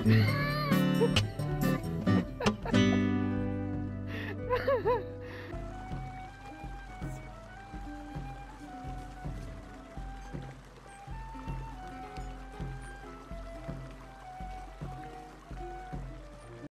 Ha ha ha!